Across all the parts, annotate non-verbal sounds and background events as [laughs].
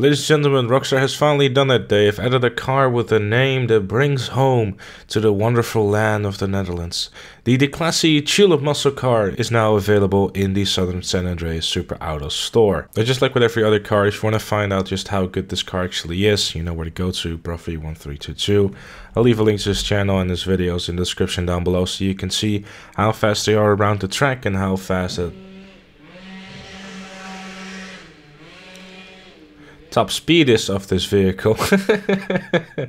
Ladies and gentlemen, Rockstar has finally done it. They have added a car with a name that brings home to the wonderful land of the Netherlands. The Declasse Tulip muscle car is now available in the Southern San Andreas Super Auto store. But just like with every other car, if you want to find out just how good this car actually is, you know where to go to, Broughy1322. I'll leave a link to this channel and his videos in the description down below so you can see how fast they are around the track and how fast it top speed is of this vehicle. [laughs]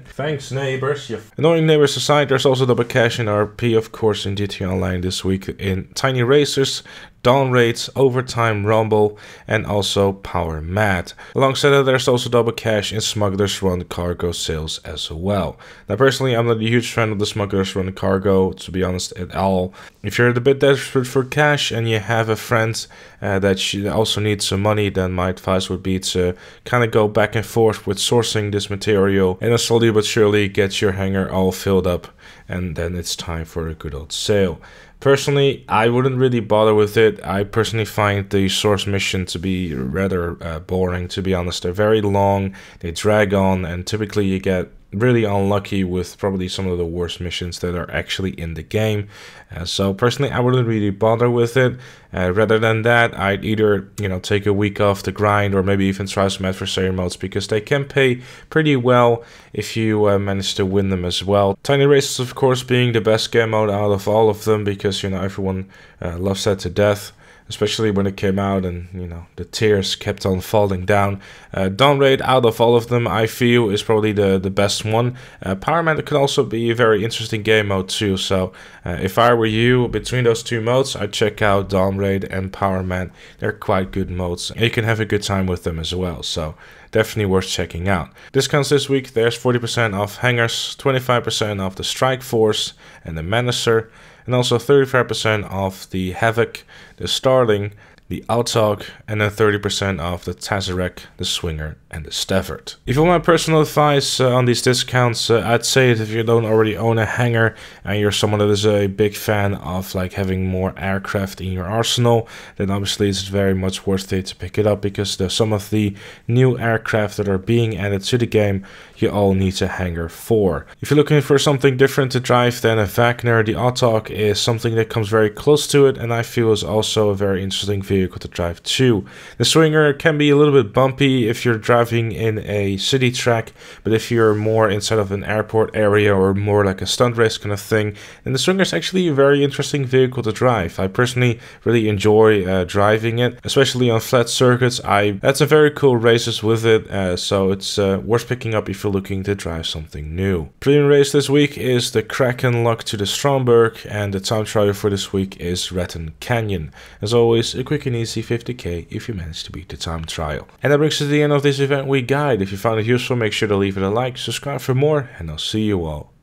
Thanks neighbors. You Annoying neighbors aside, there's also double cash in RP of course in GTA Online this week in Tiny Racers, Dawn Raids, Overtime Rumble, and also Power Mad. Alongside that, there's also double cash in Smugglers Run cargo sales as well. Now, personally, I'm not a huge fan of the Smugglers Run cargo, to be honest, at all. If you're a bit desperate for cash and you have a friend uh, that also needs some money, then my advice would be to kind of go back and forth with sourcing this material and slowly but surely get your hangar all filled up and then it's time for a good old sale. Personally, I wouldn't really bother with it. I personally find the source mission to be rather uh, boring, to be honest. They're very long, they drag on, and typically you get really unlucky with probably some of the worst missions that are actually in the game. Uh, so personally, I wouldn't really bother with it. Uh, rather than that, I'd either you know take a week off the grind or maybe even try some adversary modes because they can pay pretty well if you uh, manage to win them as well. Tiny Racers, of course, being the best game mode out of all of them because you know everyone uh, loves that to death especially when it came out and you know the tears kept on falling down. Uh, Dawn Raid out of all of them I feel is probably the, the best one. Uh, Power Mad can also be a very interesting game mode too so uh, if I were you between those two modes I'd check out Dawn Raid and Power Mad. They're quite good modes and you can have a good time with them as well so definitely worth checking out. Discounts this week there's 40% off Hangars, 25% off the Strike Force and the Menacer and also 35% of the Havoc, the Starling, the Autarch, and then 30% off the Tezeract, the Swinger, and the Stafford. If you want my personal advice uh, on these discounts, uh, I'd say that if you don't already own a hangar and you're someone that is a big fan of like having more aircraft in your arsenal, then obviously it's very much worth it to pick it up because some of the new aircraft that are being added to the game, you all need a hangar for. If you're looking for something different to drive, then a Wagner, the Autarch is something that comes very close to it and I feel is also a very interesting vehicle vehicle to drive too. The Swinger can be a little bit bumpy if you're driving in a city track, but if you're more inside of an airport area or more like a stunt race kind of thing, then the Swinger is actually a very interesting vehicle to drive. I personally really enjoy uh, driving it, especially on flat circuits. I had some very cool races with it, uh, so it's uh, worth picking up if you're looking to drive something new. Premium race this week is the Kraken Luck to the Stromberg, and the time trial for this week is Raton Canyon. As always, a quick and easy 50k if you manage to beat the time trial. And that brings us to the end of this event week guide. If you found it useful, make sure to leave it a like, subscribe for more, and I'll see you all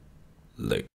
later.